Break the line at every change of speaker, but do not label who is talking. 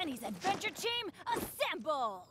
Penny's adventure team, assemble!